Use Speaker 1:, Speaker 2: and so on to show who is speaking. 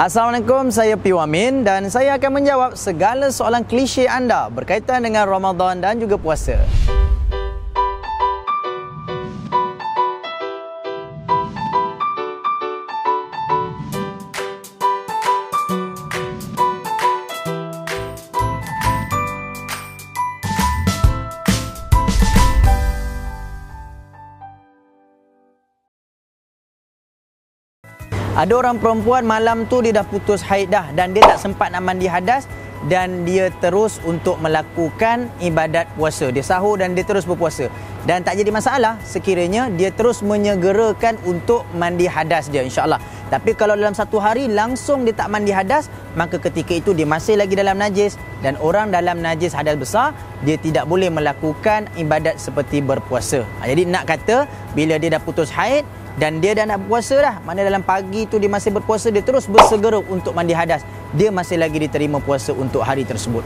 Speaker 1: Assalamualaikum, saya Piwamin dan saya akan menjawab segala soalan klise anda berkaitan dengan Ramadan dan juga puasa. Ada orang perempuan malam tu dia dah putus haid dah dan dia tak sempat nak mandi hadas dan dia terus untuk melakukan ibadat puasa. Dia sahur dan dia terus berpuasa. Dan tak jadi masalah sekiranya dia terus menyegerakan untuk mandi hadas dia insya-Allah. Tapi kalau dalam satu hari langsung dia tak mandi hadas, maka ketika itu dia masih lagi dalam najis dan orang dalam najis hadas besar, dia tidak boleh melakukan ibadat seperti berpuasa. Ha, jadi nak kata bila dia dah putus haid, dan dia dah nak berpuasa dah. Mana dalam pagi tu dia masih berpuasa dia terus bersegera untuk mandi hadas. Dia masih lagi diterima puasa untuk hari tersebut